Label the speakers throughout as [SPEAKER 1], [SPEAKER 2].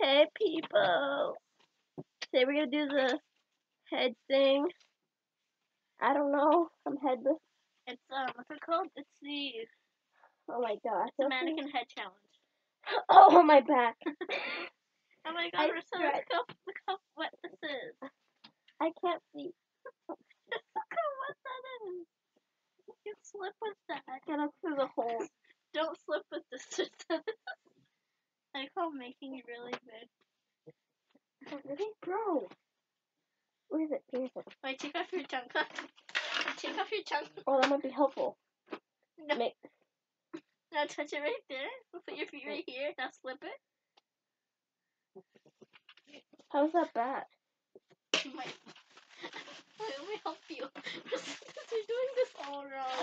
[SPEAKER 1] Hey people. Today we're gonna do the head thing. I don't know. I'm headless.
[SPEAKER 2] It's um, what's it called? It's the
[SPEAKER 1] Oh my gosh.
[SPEAKER 2] the mannequin head challenge.
[SPEAKER 1] Oh my back.
[SPEAKER 2] Oh my
[SPEAKER 1] I
[SPEAKER 2] god, Marcella,
[SPEAKER 1] stretch.
[SPEAKER 2] look how look how wet this is.
[SPEAKER 1] I can't see.
[SPEAKER 2] Look how wet that is. You can slip with that.
[SPEAKER 1] Get up through the hole.
[SPEAKER 2] Don't slip with this. I call making it really big.
[SPEAKER 1] Oh, really? Bro. Where is it? Here's it.
[SPEAKER 2] Wait, take off your junk. Take off your junk.
[SPEAKER 1] Oh, that might be helpful.
[SPEAKER 2] No,
[SPEAKER 1] Make,
[SPEAKER 2] now touch it right there. Put your feet right here. Now slip it.
[SPEAKER 1] how's that bad?
[SPEAKER 2] Wait, let me help you. You're doing this all wrong.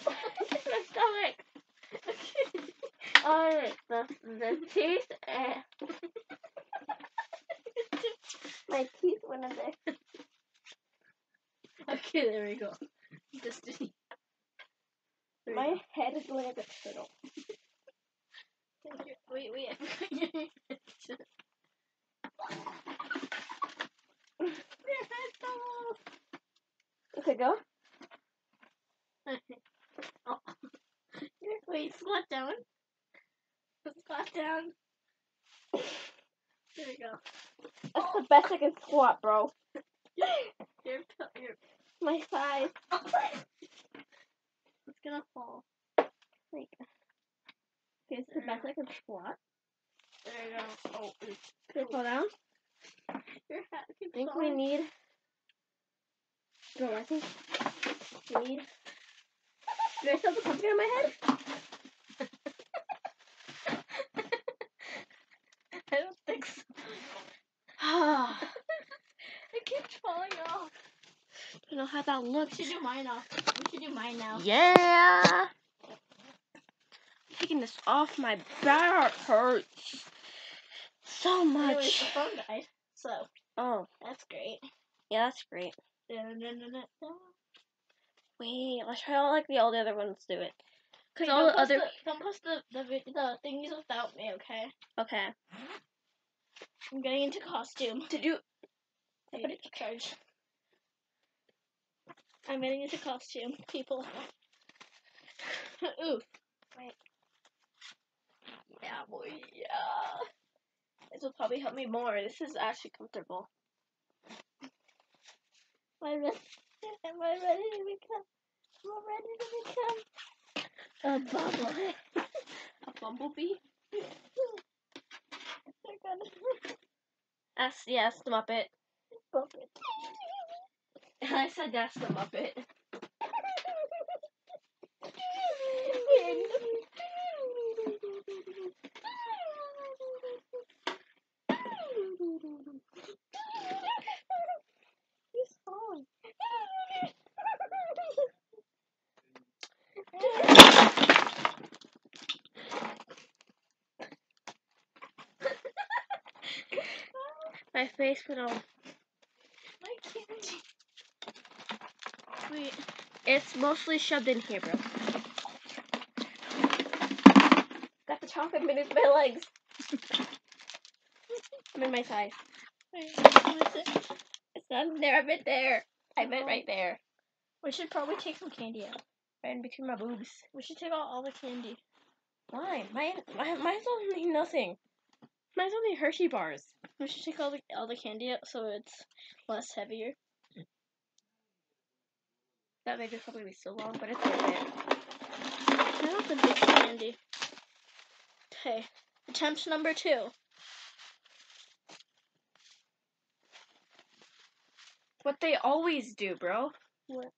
[SPEAKER 1] my stomach. Alright, the, the teeth eh. and my teeth went in there.
[SPEAKER 2] Okay, there we go. Just there
[SPEAKER 1] My
[SPEAKER 2] go.
[SPEAKER 1] head is going like a turtle.
[SPEAKER 2] Wait, wait, I forgot your picture. Your head fell.
[SPEAKER 1] Okay, go.
[SPEAKER 2] Oh. Wait, squat down. Squat down. There we go.
[SPEAKER 1] That's the best I can squat, bro.
[SPEAKER 2] Your, your,
[SPEAKER 1] My thighs.
[SPEAKER 2] it's gonna fall.
[SPEAKER 1] Like, okay, it's the best I can squat.
[SPEAKER 2] There you go. Oh, oops.
[SPEAKER 1] Can I fall down?
[SPEAKER 2] your hat
[SPEAKER 1] I
[SPEAKER 2] keeps
[SPEAKER 1] think we
[SPEAKER 2] falling.
[SPEAKER 1] need. Bro, I think we need. Do I still have the pumpkin on my head?
[SPEAKER 2] I don't think so.
[SPEAKER 1] Ah,
[SPEAKER 2] It keeps falling off.
[SPEAKER 1] I don't know how that
[SPEAKER 2] We
[SPEAKER 1] looks.
[SPEAKER 2] should do mine off. We should do mine now.
[SPEAKER 1] Yeah. Taking this off my back hurts so
[SPEAKER 2] Anyways,
[SPEAKER 1] much.
[SPEAKER 2] the phone died. So,
[SPEAKER 1] Oh,
[SPEAKER 2] that's great.
[SPEAKER 1] yeah, that's great. Wait, let's try all like the all the other ones do it. Cause
[SPEAKER 2] Wait,
[SPEAKER 1] all the other.
[SPEAKER 2] the, don't post the, the, the thingies without me, okay?
[SPEAKER 1] Okay.
[SPEAKER 2] I'm getting into costume.
[SPEAKER 1] Did you?
[SPEAKER 2] I put it to charge. I'm getting into costume, people. Oof.
[SPEAKER 1] Wait.
[SPEAKER 2] Yeah, boy.
[SPEAKER 1] Yeah. This will probably help me more. This is actually comfortable.
[SPEAKER 2] Am I ready? Am I ready to become? Am I ready to become?
[SPEAKER 1] A bumblebee. A bumblebee? That's yes, the Muppet.
[SPEAKER 2] bump it.
[SPEAKER 1] I said that's the Muppet. My face went all.
[SPEAKER 2] My candy. Wait,
[SPEAKER 1] It's mostly shoved in here, bro. Got the chocolate beneath my legs. I'm in my thighs.
[SPEAKER 2] wait, what is it?
[SPEAKER 1] It's not in there. I meant there. I meant right there.
[SPEAKER 2] We should probably take some candy out.
[SPEAKER 1] Right in between my boobs.
[SPEAKER 2] We should take out all the candy.
[SPEAKER 1] Why? Mine, mine, mine's only nothing. Mine's only Hershey bars.
[SPEAKER 2] We should take all the all the candy out so it's less heavier.
[SPEAKER 1] That may just probably be so long, but it's worth it.
[SPEAKER 2] I want the big candy. Okay, attempt number two.
[SPEAKER 1] What they always do, bro.
[SPEAKER 2] What?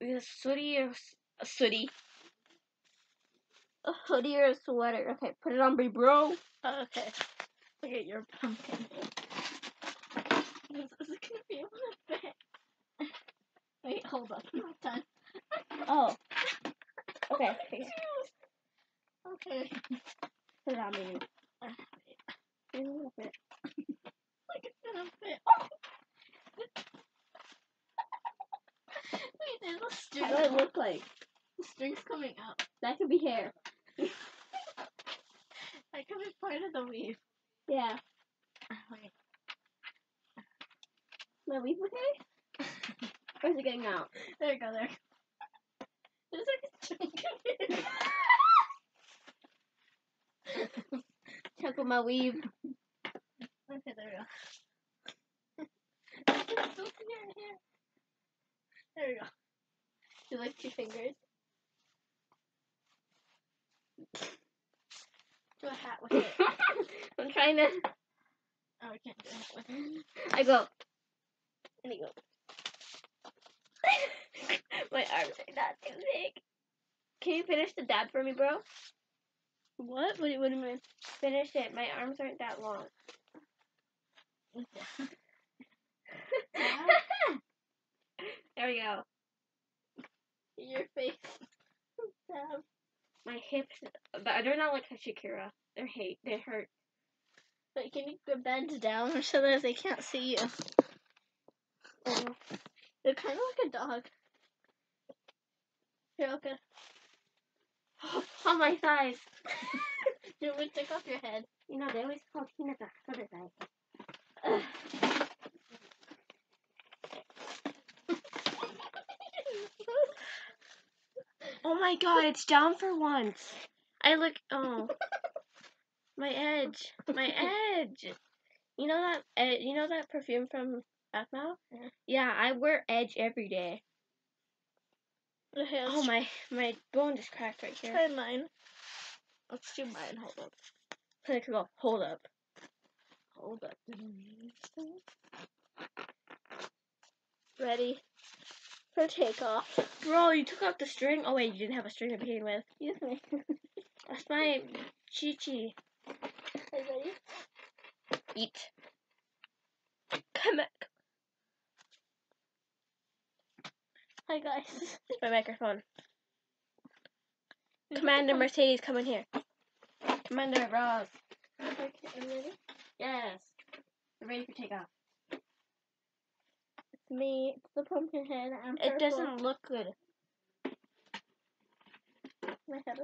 [SPEAKER 1] A sooty or a sooty.
[SPEAKER 2] A hoodie or a sweater.
[SPEAKER 1] Okay, put it on me, bro.
[SPEAKER 2] Oh, okay. Look at your pumpkin. Is, is it gonna be able to fit? Wait, hold up. I'm not done.
[SPEAKER 1] Oh. Okay.
[SPEAKER 2] Okay.
[SPEAKER 1] Put it on me. A little bit.
[SPEAKER 2] Like it's gonna fit. Wait, there's a string.
[SPEAKER 1] How do I look like?
[SPEAKER 2] The string's coming out.
[SPEAKER 1] That could be hair.
[SPEAKER 2] That could be part of the weave.
[SPEAKER 1] Yeah.
[SPEAKER 2] Okay.
[SPEAKER 1] My weave okay? Is it getting out?
[SPEAKER 2] There you go, there. There's like a chunk of it.
[SPEAKER 1] Chunk of my weave.
[SPEAKER 2] Okay, there we go. It's still here, here. There we go. Do like two fingers. Do a hat with it.
[SPEAKER 1] I'm trying to.
[SPEAKER 2] Oh, we can't do a hat with it.
[SPEAKER 1] I go. And you go. My arms are not too big. Can you finish the dab for me, bro?
[SPEAKER 2] What? What do you, what you mean?
[SPEAKER 1] Finish it. My arms aren't that long. there we go.
[SPEAKER 2] Your face. Damn.
[SPEAKER 1] My hips, but they're not like Shakira. They're hate. They hurt.
[SPEAKER 2] But can you bend down so that they can't see you?
[SPEAKER 1] Oh.
[SPEAKER 2] They're kind of like a dog. Here, okay.
[SPEAKER 1] On my thighs.
[SPEAKER 2] Do you to take off your head?
[SPEAKER 1] You know, they always call Tina the other thighs. Oh my god, it's down for once. I look. Oh, my edge, my edge. You know that? Uh, you know that perfume from Bathmouth?
[SPEAKER 2] Yeah.
[SPEAKER 1] Yeah, I wear Edge every day. Oh my, my bone just cracked right here.
[SPEAKER 2] try mine. Let's do mine. Hold up.
[SPEAKER 1] I could go. Hold up.
[SPEAKER 2] Hold up. Ready for takeoff.
[SPEAKER 1] Bro, you took out the string. Oh wait, you didn't have a string to begin with.
[SPEAKER 2] Excuse me.
[SPEAKER 1] That's my chi chi.
[SPEAKER 2] Are you ready?
[SPEAKER 1] Eat. Come back.
[SPEAKER 2] Hi guys.
[SPEAKER 1] My microphone. Commander Mercedes, come in here. Commander Ross.
[SPEAKER 2] Okay, I'm ready.
[SPEAKER 1] Yes. We're ready for takeoff.
[SPEAKER 2] It's me. It's the pumpkin head. I'm
[SPEAKER 1] It doesn't look good.
[SPEAKER 2] My head.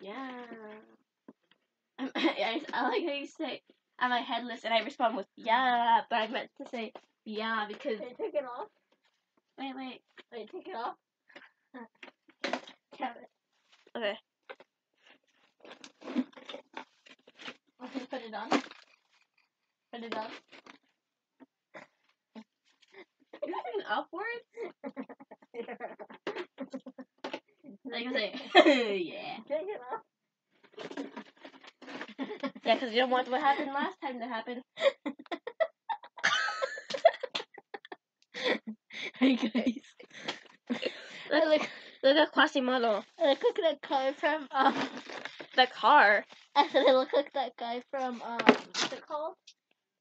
[SPEAKER 1] Yeah. I'm, I, I like how you say, am I headless? And I respond with, yeah, but I meant to say, yeah, because.
[SPEAKER 2] Okay, take it off.
[SPEAKER 1] Wait, wait.
[SPEAKER 2] Wait, take it off. Count it.
[SPEAKER 1] Okay.
[SPEAKER 2] Okay, put it on. Put it on.
[SPEAKER 1] You're looking upwards? Like I say, yeah.
[SPEAKER 2] Take it off.
[SPEAKER 1] Yeah, because you don't want what happened last time to happen.
[SPEAKER 2] Hey guys.
[SPEAKER 1] Look, look, look at Quasimodo.
[SPEAKER 2] I look like that guy from um.
[SPEAKER 1] The car.
[SPEAKER 2] I said I look like that guy from um. What's it called?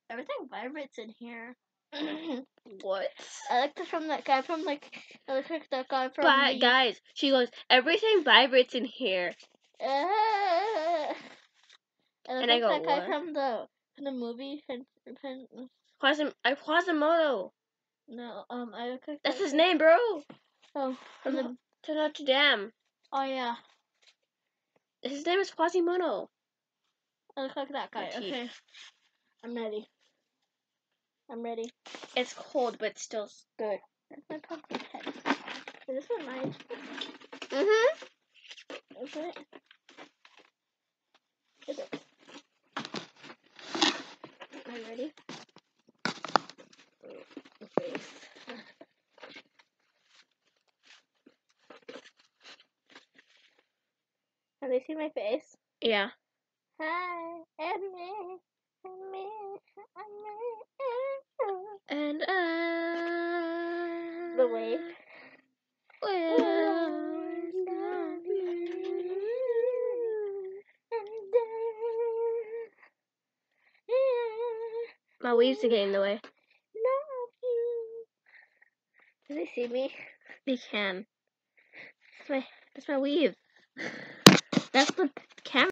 [SPEAKER 2] Everything vibrates in here.
[SPEAKER 1] What?
[SPEAKER 2] I like the from that guy from like. I look like that guy from.
[SPEAKER 1] But
[SPEAKER 2] the-
[SPEAKER 1] guys, she goes, everything vibrates in here.
[SPEAKER 2] Uh, I look
[SPEAKER 1] And I
[SPEAKER 2] like
[SPEAKER 1] go,
[SPEAKER 2] that guy
[SPEAKER 1] "What?"
[SPEAKER 2] from the from the movie.
[SPEAKER 1] Quasim, uh, Quasimodo.
[SPEAKER 2] No, um, I look like
[SPEAKER 1] That's his name, bro.
[SPEAKER 2] Oh,
[SPEAKER 1] From the to Notre Dame.
[SPEAKER 2] oh yeah,
[SPEAKER 1] His name is Quasimodo.
[SPEAKER 2] I look like that guy. Okay, I'm ready. I'm ready.
[SPEAKER 1] It's cold, but still good.
[SPEAKER 2] That's my pumpkin head. Is this one mine?
[SPEAKER 1] Mm-hmm.
[SPEAKER 2] Open it. Is it? Am I ready? Can they see my face?
[SPEAKER 1] Yeah.
[SPEAKER 2] Hi, and me, and me, and me.
[SPEAKER 1] And I.
[SPEAKER 2] The wave.
[SPEAKER 1] Will
[SPEAKER 2] love you. And I
[SPEAKER 1] My waves are getting in the way.
[SPEAKER 2] love you. Do they see me?
[SPEAKER 1] They can. That's my. That's my weave. That's the camera.